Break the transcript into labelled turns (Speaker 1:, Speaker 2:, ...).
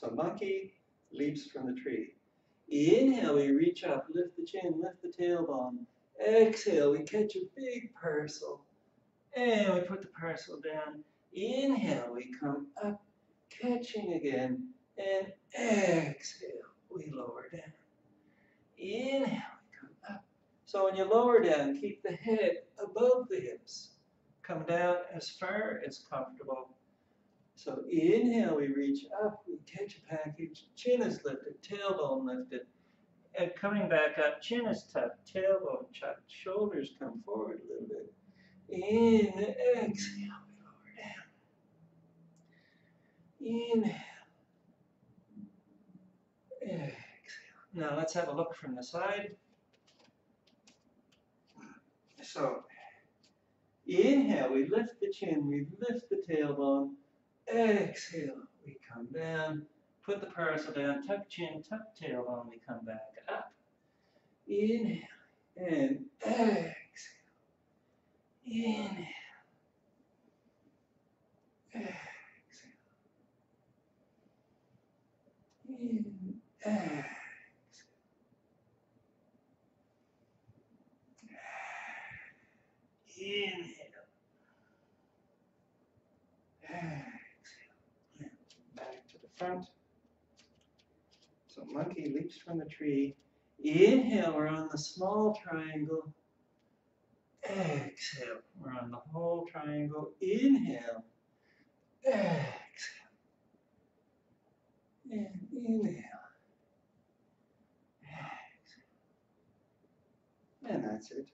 Speaker 1: So monkey leaps from the tree. Inhale, we reach up, lift the chin, lift the tailbone. Exhale, we catch a big parcel. And we put the parcel down. Inhale, we come up, catching again. And exhale, we lower down. Inhale, we come up. So when you lower down, keep the head above the hips. Come down as far as comfortable. So inhale, we reach up, we catch a package, chin is lifted, tailbone lifted. And coming back up, chin is tucked, tailbone tucked, shoulders come forward a little bit. In, exhale, we lower down. Inhale. Exhale. Now let's have a look from the side. So, inhale, we lift the chin, we lift the tailbone. Exhale, we come down, put the parasol down, tuck chin, tuck tailbone, we come back up. Inhale and exhale. Inhale. Exhale. In, exhale. Inhale. Exhale. Back to the front. So monkey leaps from the tree. Inhale, we're on the small triangle. Exhale, we're on the whole triangle. Inhale. Exhale. And inhale. Exhale. And that's it.